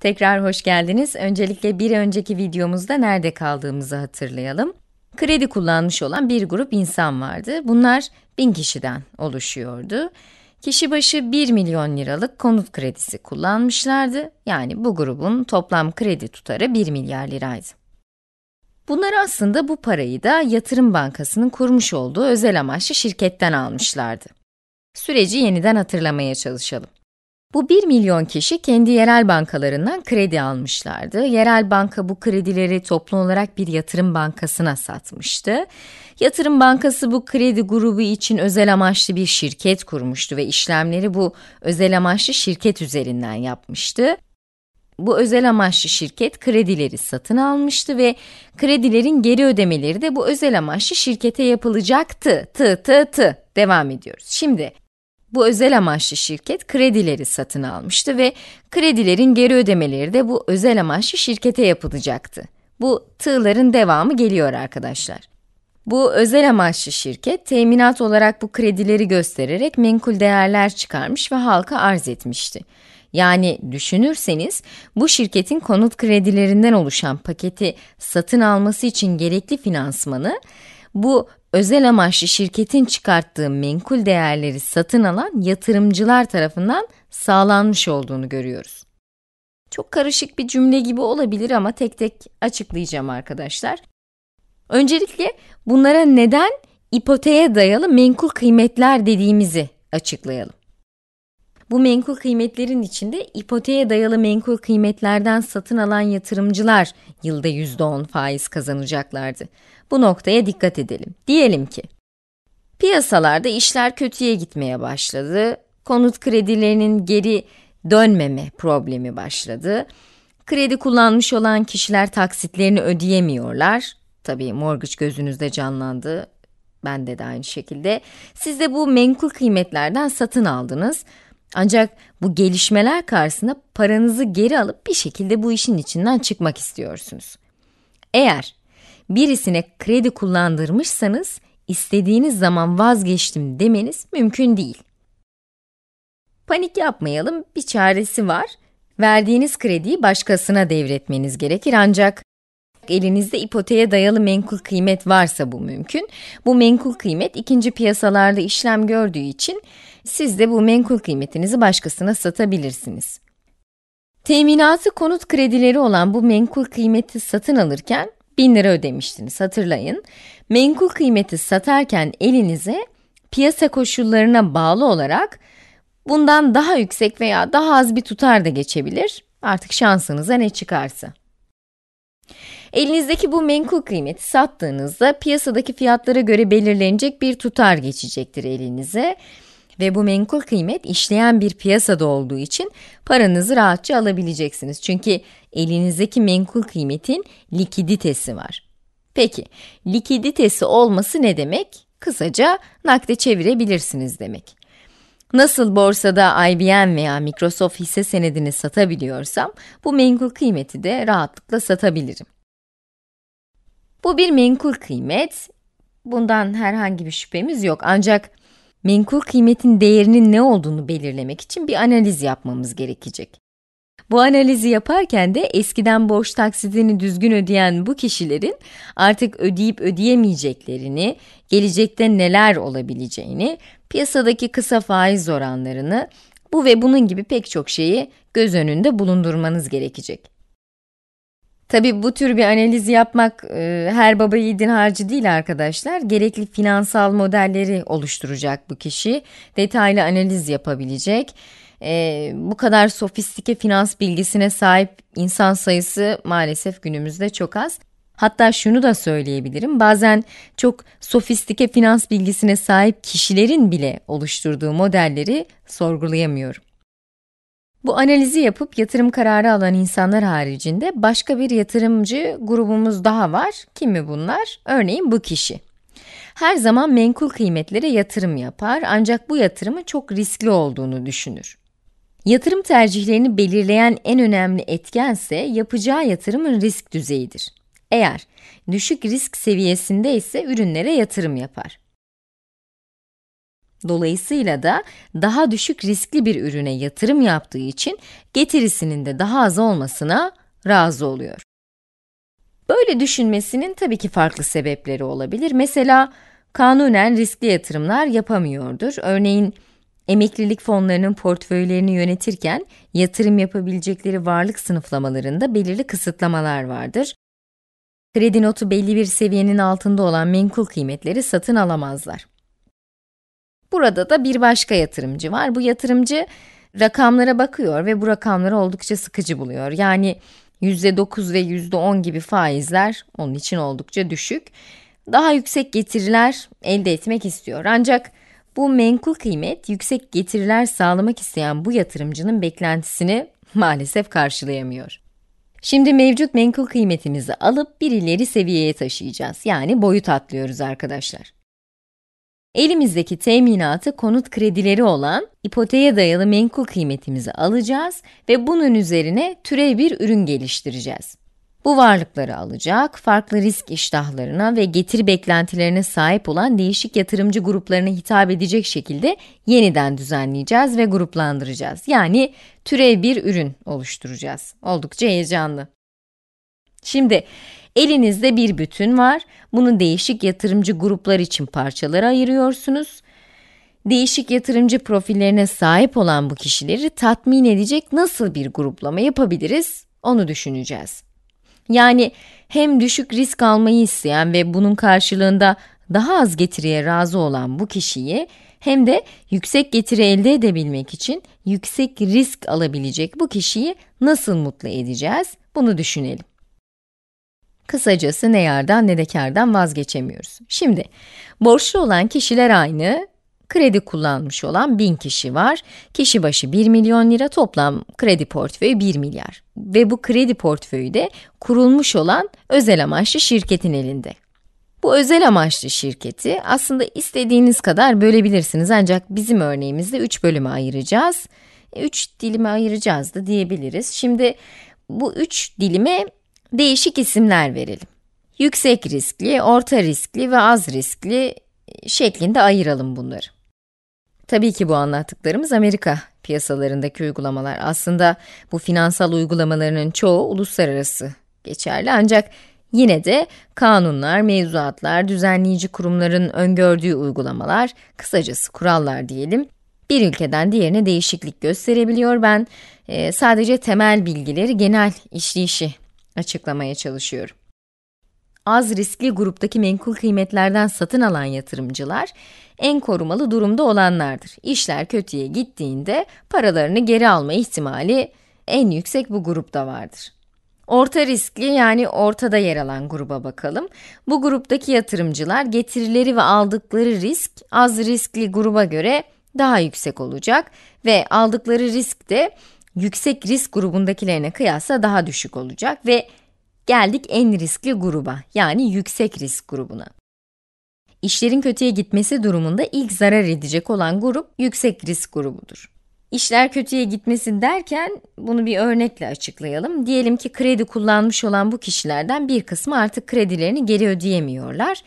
Tekrar hoş geldiniz. Öncelikle bir önceki videomuzda nerede kaldığımızı hatırlayalım. Kredi kullanmış olan bir grup insan vardı. Bunlar 1000 kişiden oluşuyordu. Kişi başı 1 milyon liralık konut kredisi kullanmışlardı. Yani bu grubun toplam kredi tutarı 1 milyar liraydı. Bunlar aslında bu parayı da Yatırım Bankası'nın kurmuş olduğu özel amaçlı şirketten almışlardı. Süreci yeniden hatırlamaya çalışalım. Bu 1 milyon kişi kendi yerel bankalarından kredi almışlardı. Yerel banka bu kredileri toplu olarak bir yatırım bankasına satmıştı. Yatırım bankası bu kredi grubu için özel amaçlı bir şirket kurmuştu ve işlemleri bu özel amaçlı şirket üzerinden yapmıştı. Bu özel amaçlı şirket kredileri satın almıştı ve kredilerin geri ödemeleri de bu özel amaçlı şirkete yapılacaktı. Tı tı tı. Devam ediyoruz. Şimdi bu özel amaçlı şirket kredileri satın almıştı ve kredilerin geri ödemeleri de bu özel amaçlı şirkete yapılacaktı. Bu tığların devamı geliyor arkadaşlar. Bu özel amaçlı şirket, teminat olarak bu kredileri göstererek menkul değerler çıkarmış ve halka arz etmişti. Yani düşünürseniz, bu şirketin konut kredilerinden oluşan paketi satın alması için gerekli finansmanı, bu özel amaçlı şirketin çıkarttığı menkul değerleri satın alan yatırımcılar tarafından sağlanmış olduğunu görüyoruz. Çok karışık bir cümle gibi olabilir ama tek tek açıklayacağım arkadaşlar. Öncelikle bunlara neden ipoteğe dayalı menkul kıymetler dediğimizi açıklayalım. Bu menkul kıymetlerin içinde ipoteğe dayalı menkul kıymetlerden satın alan yatırımcılar yılda %10 faiz kazanacaklardı. Bu noktaya dikkat edelim. Diyelim ki, piyasalarda işler kötüye gitmeye başladı, konut kredilerinin geri dönmeme problemi başladı, kredi kullanmış olan kişiler taksitlerini ödeyemiyorlar, tabii mortgage gözünüzde canlandı, bende de aynı şekilde. Siz de bu menkul kıymetlerden satın aldınız. Ancak bu gelişmeler karşısında paranızı geri alıp bir şekilde bu işin içinden çıkmak istiyorsunuz. Eğer birisine kredi kullandırmışsanız, istediğiniz zaman vazgeçtim demeniz mümkün değil. Panik yapmayalım, bir çaresi var. Verdiğiniz krediyi başkasına devretmeniz gerekir ancak elinizde ipoteğe dayalı menkul kıymet varsa bu mümkün. Bu menkul kıymet ikinci piyasalarda işlem gördüğü için siz de bu menkul kıymetinizi başkasına satabilirsiniz. Teminatı konut kredileri olan bu menkul kıymeti satın alırken 1000 lira ödemiştiniz hatırlayın. Menkul kıymeti satarken elinize piyasa koşullarına bağlı olarak bundan daha yüksek veya daha az bir tutar da geçebilir. Artık şansınıza ne çıkarsa. Elinizdeki bu menkul kıymeti sattığınızda piyasadaki fiyatlara göre belirlenecek bir tutar geçecektir elinize. Ve bu menkul kıymet işleyen bir piyasada olduğu için paranızı rahatça alabileceksiniz. Çünkü elinizdeki menkul kıymetin likiditesi var. Peki, likiditesi olması ne demek? Kısaca nakde çevirebilirsiniz demek. Nasıl borsada IBM veya Microsoft hisse senedini satabiliyorsam, bu menkul kıymeti de rahatlıkla satabilirim. Bu bir menkul kıymet, bundan herhangi bir şüphemiz yok ancak menkul kıymetin değerinin ne olduğunu belirlemek için bir analiz yapmamız gerekecek. Bu analizi yaparken de eskiden borç taksidini düzgün ödeyen bu kişilerin artık ödeyip ödeyemeyeceklerini, gelecekte neler olabileceğini, piyasadaki kısa faiz oranlarını, bu ve bunun gibi pek çok şeyi göz önünde bulundurmanız gerekecek. Tabi bu tür bir analiz yapmak e, her baba yiğidin harcı değil arkadaşlar. Gerekli finansal modelleri oluşturacak bu kişi. Detaylı analiz yapabilecek. E, bu kadar sofistike finans bilgisine sahip insan sayısı maalesef günümüzde çok az. Hatta şunu da söyleyebilirim, bazen çok sofistike finans bilgisine sahip kişilerin bile oluşturduğu modelleri sorgulayamıyorum. Bu analizi yapıp yatırım kararı alan insanlar haricinde başka bir yatırımcı grubumuz daha var. Kimi bunlar? Örneğin bu kişi. Her zaman menkul kıymetlere yatırım yapar ancak bu yatırımın çok riskli olduğunu düşünür. Yatırım tercihlerini belirleyen en önemli etken ise yapacağı yatırımın risk düzeyidir. Eğer düşük risk seviyesinde ise ürünlere yatırım yapar. Dolayısıyla da daha düşük riskli bir ürüne yatırım yaptığı için getirisinin de daha az olmasına razı oluyor. Böyle düşünmesinin tabii ki farklı sebepleri olabilir. Mesela kanunen riskli yatırımlar yapamıyordur. Örneğin emeklilik fonlarının portföylerini yönetirken yatırım yapabilecekleri varlık sınıflamalarında belirli kısıtlamalar vardır. Kredi notu belli bir seviyenin altında olan menkul kıymetleri satın alamazlar. Burada da bir başka yatırımcı var. Bu yatırımcı rakamlara bakıyor ve bu rakamları oldukça sıkıcı buluyor. Yani %9 ve %10 gibi faizler onun için oldukça düşük. Daha yüksek getiriler elde etmek istiyor. Ancak bu menkul kıymet, yüksek getiriler sağlamak isteyen bu yatırımcının beklentisini maalesef karşılayamıyor. Şimdi mevcut menkul kıymetimizi alıp bir ileri seviyeye taşıyacağız. Yani boyut atlıyoruz arkadaşlar. Elimizdeki teminatı konut kredileri olan ipoteğe dayalı menkul kıymetimizi alacağız ve bunun üzerine türev bir ürün geliştireceğiz. Bu varlıkları alacak, farklı risk iştahlarına ve getiri beklentilerine sahip olan değişik yatırımcı gruplarına hitap edecek şekilde yeniden düzenleyeceğiz ve gruplandıracağız. Yani türev bir ürün oluşturacağız. Oldukça heyecanlı. Şimdi elinizde bir bütün var. Bunu değişik yatırımcı gruplar için parçalara ayırıyorsunuz. Değişik yatırımcı profillerine sahip olan bu kişileri tatmin edecek nasıl bir gruplama yapabiliriz? Onu düşüneceğiz. Yani hem düşük risk almayı isteyen ve bunun karşılığında daha az getiriye razı olan bu kişiyi hem de yüksek getiri elde edebilmek için yüksek risk alabilecek bu kişiyi nasıl mutlu edeceğiz? Bunu düşünelim. Kısacası ne yardan ne de kardan vazgeçemiyoruz. Şimdi, borçlu olan kişiler aynı, kredi kullanmış olan 1000 kişi var. Kişi başı 1 milyon lira toplam kredi portföyü 1 milyar. Ve bu kredi portföyü de kurulmuş olan özel amaçlı şirketin elinde. Bu özel amaçlı şirketi aslında istediğiniz kadar bölebilirsiniz ancak bizim örneğimizde 3 bölüme ayıracağız. 3 dilime ayıracağız da diyebiliriz. Şimdi bu 3 dilime değişik isimler verelim. Yüksek riskli, orta riskli ve az riskli şeklinde ayıralım bunları. Tabii ki bu anlattıklarımız Amerika piyasalarındaki uygulamalar. Aslında bu finansal uygulamalarının çoğu uluslararası geçerli ancak yine de kanunlar, mevzuatlar, düzenleyici kurumların öngördüğü uygulamalar, kısacası kurallar diyelim, bir ülkeden diğerine değişiklik gösterebiliyor. Ben e, sadece temel bilgileri, genel işleyişi açıklamaya çalışıyorum. Az riskli gruptaki menkul kıymetlerden satın alan yatırımcılar, en korumalı durumda olanlardır. İşler kötüye gittiğinde paralarını geri alma ihtimali en yüksek bu grupta vardır. Orta riskli yani ortada yer alan gruba bakalım. Bu gruptaki yatırımcılar getirileri ve aldıkları risk az riskli gruba göre daha yüksek olacak ve aldıkları risk de yüksek risk grubundakilerine kıyasla daha düşük olacak ve geldik en riskli gruba yani yüksek risk grubuna. İşlerin kötüye gitmesi durumunda ilk zarar edecek olan grup yüksek risk grubudur. İşler kötüye gitmesi derken bunu bir örnekle açıklayalım. Diyelim ki kredi kullanmış olan bu kişilerden bir kısmı artık kredilerini geri ödeyemiyorlar.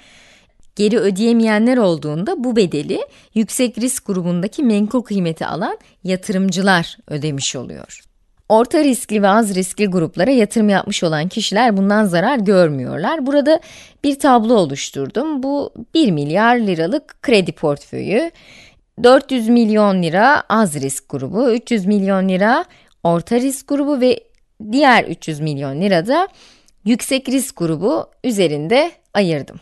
Geri ödeyemeyenler olduğunda bu bedeli yüksek risk grubundaki menkul kıymeti alan yatırımcılar ödemiş oluyor. Orta riskli ve az riskli gruplara yatırım yapmış olan kişiler bundan zarar görmüyorlar. Burada bir tablo oluşturdum. Bu 1 milyar liralık kredi portföyü, 400 milyon lira az risk grubu, 300 milyon lira orta risk grubu ve diğer 300 milyon lira da yüksek risk grubu üzerinde ayırdım.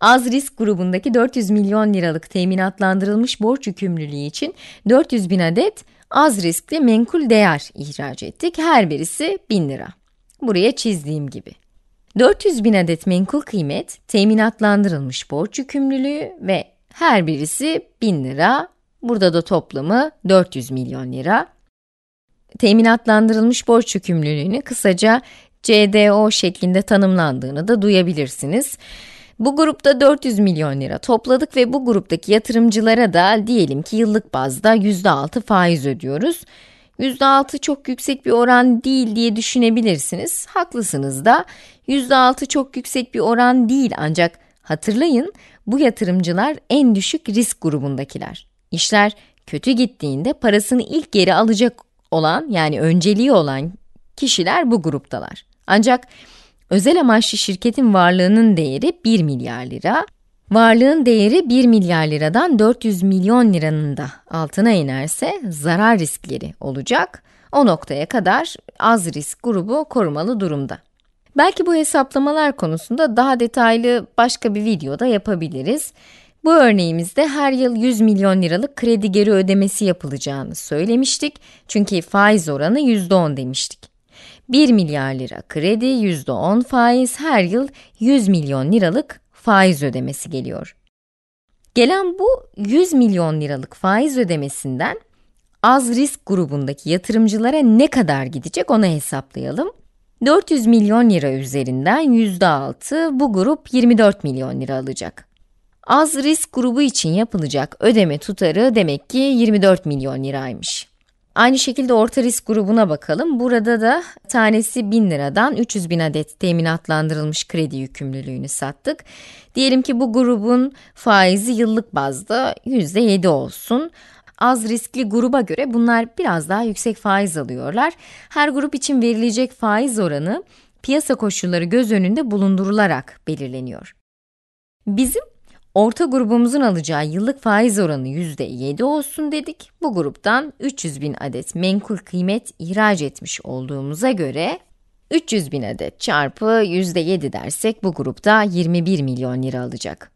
Az risk grubundaki 400 milyon liralık teminatlandırılmış borç yükümlülüğü için 400 bin adet az riskli menkul değer ihraç ettik. Her birisi 1000 lira. Buraya çizdiğim gibi. 400 bin adet menkul kıymet, teminatlandırılmış borç yükümlülüğü ve her birisi 1000 lira. Burada da toplamı 400 milyon lira. Teminatlandırılmış borç yükümlülüğünü kısaca CDO şeklinde tanımlandığını da duyabilirsiniz. Bu grupta 400 milyon lira topladık ve bu gruptaki yatırımcılara da diyelim ki yıllık bazda %6 faiz ödüyoruz. %6 çok yüksek bir oran değil diye düşünebilirsiniz. Haklısınız da %6 çok yüksek bir oran değil ancak hatırlayın bu yatırımcılar en düşük risk grubundakiler. İşler kötü gittiğinde parasını ilk geri alacak olan yani önceliği olan kişiler bu gruptalar. Ancak özel amaçlı şirketin varlığının değeri 1 milyar lira, varlığın değeri 1 milyar liradan 400 milyon liranın da altına inerse zarar riskleri olacak. O noktaya kadar az risk grubu korumalı durumda. Belki bu hesaplamalar konusunda daha detaylı başka bir videoda yapabiliriz. Bu örneğimizde her yıl 100 milyon liralık kredi geri ödemesi yapılacağını söylemiştik. Çünkü faiz oranı %10 demiştik. 1 milyar lira kredi, %10 faiz, her yıl 100 milyon liralık faiz ödemesi geliyor. Gelen bu 100 milyon liralık faiz ödemesinden az risk grubundaki yatırımcılara ne kadar gidecek onu hesaplayalım. 400 milyon lira üzerinden %6 bu grup 24 milyon lira alacak. Az risk grubu için yapılacak ödeme tutarı demek ki 24 milyon liraymış. Aynı şekilde orta risk grubuna bakalım. Burada da tanesi 1000 liradan 300 bin adet teminatlandırılmış kredi yükümlülüğünü sattık. Diyelim ki bu grubun faizi yıllık bazda %7 olsun. Az riskli gruba göre bunlar biraz daha yüksek faiz alıyorlar. Her grup için verilecek faiz oranı piyasa koşulları göz önünde bulundurularak belirleniyor. Bizim orta grubumuzun alacağı yıllık faiz oranı %7 olsun dedik. Bu gruptan 300 bin adet menkul kıymet ihraç etmiş olduğumuza göre 300 bin adet çarpı %7 dersek bu grupta 21 milyon lira alacak.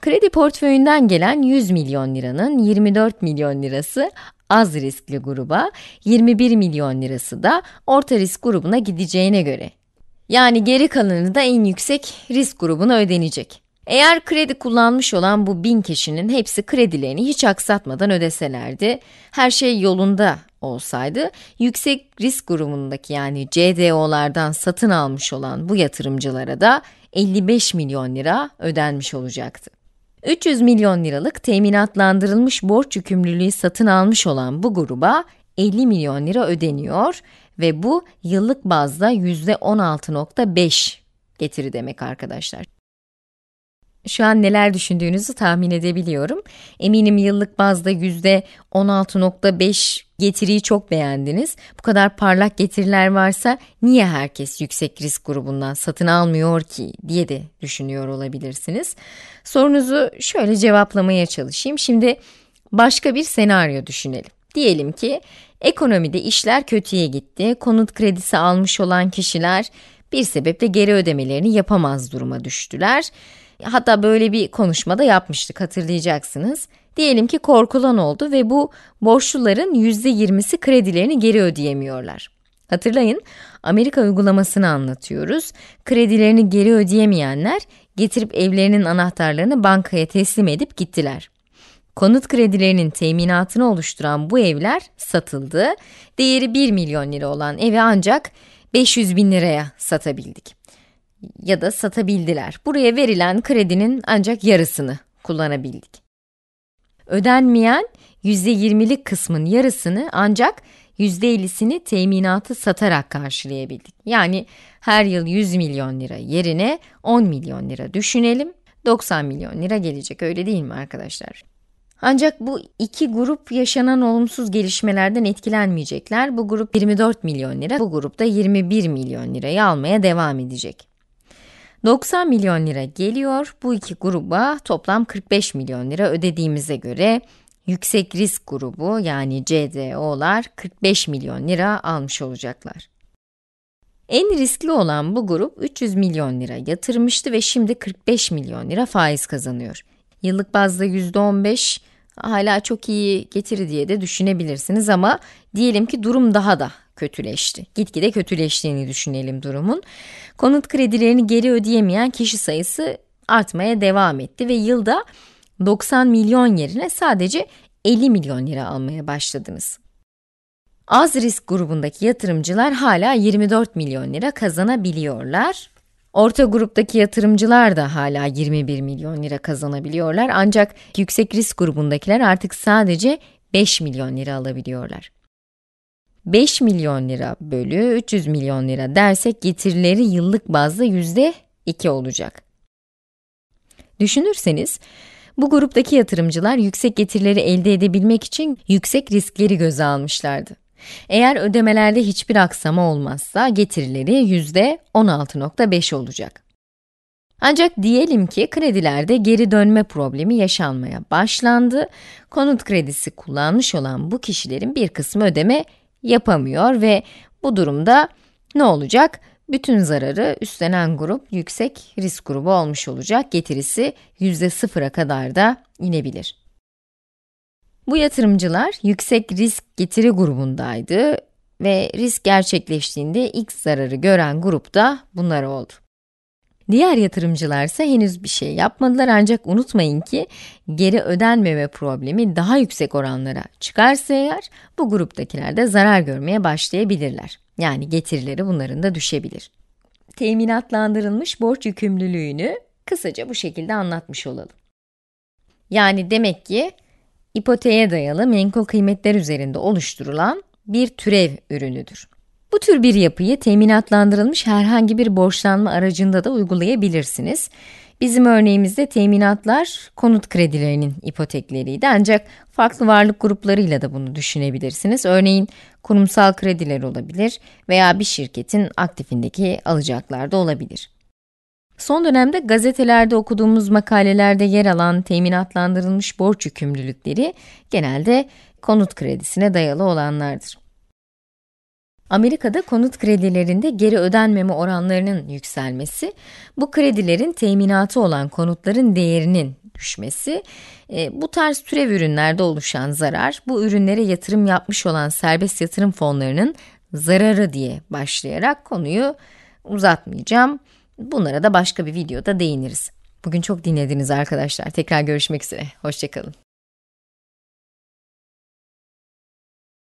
Kredi portföyünden gelen 100 milyon liranın 24 milyon lirası az riskli gruba, 21 milyon lirası da orta risk grubuna gideceğine göre. Yani geri kalanı da en yüksek risk grubuna ödenecek. Eğer kredi kullanmış olan bu bin kişinin hepsi kredilerini hiç aksatmadan ödeselerdi, her şey yolunda olsaydı, yüksek risk grubundaki yani CDO'lardan satın almış olan bu yatırımcılara da 55 milyon lira ödenmiş olacaktı. 300 milyon liralık teminatlandırılmış borç yükümlülüğü satın almış olan bu gruba 50 milyon lira ödeniyor ve bu yıllık bazda %16.5 getiri demek arkadaşlar. Şu an neler düşündüğünüzü tahmin edebiliyorum. Eminim yıllık bazda yüzde 16.5 getiriyi çok beğendiniz. Bu kadar parlak getiriler varsa niye herkes yüksek risk grubundan satın almıyor ki diye de düşünüyor olabilirsiniz. Sorunuzu şöyle cevaplamaya çalışayım. Şimdi başka bir senaryo düşünelim. Diyelim ki ekonomide işler kötüye gitti. Konut kredisi almış olan kişiler bir sebeple geri ödemelerini yapamaz duruma düştüler. Hatta böyle bir konuşmada yapmıştık hatırlayacaksınız. Diyelim ki korkulan oldu ve bu borçluların %20'si kredilerini geri ödeyemiyorlar. Hatırlayın, Amerika uygulamasını anlatıyoruz. Kredilerini geri ödeyemeyenler getirip evlerinin anahtarlarını bankaya teslim edip gittiler. Konut kredilerinin teminatını oluşturan bu evler satıldı. Değeri 1 milyon lira olan evi ancak 500 bin liraya satabildik ya da satabildiler. Buraya verilen kredinin ancak yarısını kullanabildik. Ödenmeyen %20'lik kısmın yarısını ancak %50'sini teminatı satarak karşılayabildik. Yani her yıl 100 milyon lira yerine 10 milyon lira düşünelim. 90 milyon lira gelecek öyle değil mi arkadaşlar? Ancak bu iki grup yaşanan olumsuz gelişmelerden etkilenmeyecekler. Bu grup 24 milyon lira, bu grupta 21 milyon lirayı almaya devam edecek. 90 milyon lira geliyor. Bu iki gruba toplam 45 milyon lira ödediğimize göre yüksek risk grubu yani CDO'lar 45 milyon lira almış olacaklar. En riskli olan bu grup 300 milyon lira yatırmıştı ve şimdi 45 milyon lira faiz kazanıyor. Yıllık bazda %15 hala çok iyi getiri diye de düşünebilirsiniz ama diyelim ki durum daha da kötüleşti. Gitgide kötüleştiğini düşünelim durumun. Konut kredilerini geri ödeyemeyen kişi sayısı artmaya devam etti ve yılda 90 milyon yerine sadece 50 milyon lira almaya başladınız. Az risk grubundaki yatırımcılar hala 24 milyon lira kazanabiliyorlar. Orta gruptaki yatırımcılar da hala 21 milyon lira kazanabiliyorlar ancak yüksek risk grubundakiler artık sadece 5 milyon lira alabiliyorlar. 5 milyon lira bölü 300 milyon lira dersek getirileri yıllık bazda yüzde 2 olacak. Düşünürseniz, Bu gruptaki yatırımcılar yüksek getirileri elde edebilmek için yüksek riskleri göze almışlardı. Eğer ödemelerde hiçbir aksama olmazsa getirileri yüzde 16.5 olacak. Ancak diyelim ki kredilerde geri dönme problemi yaşanmaya başlandı. Konut kredisi kullanmış olan bu kişilerin bir kısmı ödeme yapamıyor ve bu durumda ne olacak? Bütün zararı üstlenen grup yüksek risk grubu olmuş olacak. Getirisi yüzde sıfıra kadar da inebilir. Bu yatırımcılar yüksek risk getiri grubundaydı ve risk gerçekleştiğinde ilk zararı gören grup da bunlar oldu. Diğer yatırımcılar ise henüz bir şey yapmadılar ancak unutmayın ki geri ödenmeme problemi daha yüksek oranlara çıkarsa eğer bu gruptakiler de zarar görmeye başlayabilirler. Yani getirileri bunların da düşebilir. Teminatlandırılmış borç yükümlülüğünü kısaca bu şekilde anlatmış olalım. Yani demek ki ipoteğe dayalı menkul kıymetler üzerinde oluşturulan bir türev ürünüdür. Bu tür bir yapıyı teminatlandırılmış herhangi bir borçlanma aracında da uygulayabilirsiniz. Bizim örneğimizde teminatlar konut kredilerinin ipotekleriydi ancak farklı varlık gruplarıyla da bunu düşünebilirsiniz. Örneğin kurumsal krediler olabilir veya bir şirketin aktifindeki alacaklar da olabilir. Son dönemde gazetelerde okuduğumuz makalelerde yer alan teminatlandırılmış borç yükümlülükleri genelde konut kredisine dayalı olanlardır. Amerika'da konut kredilerinde geri ödenmeme oranlarının yükselmesi, bu kredilerin teminatı olan konutların değerinin düşmesi, e, bu tarz türev ürünlerde oluşan zarar, bu ürünlere yatırım yapmış olan serbest yatırım fonlarının zararı diye başlayarak konuyu uzatmayacağım. Bunlara da başka bir videoda değiniriz. Bugün çok dinlediniz arkadaşlar. Tekrar görüşmek üzere. Hoşçakalın.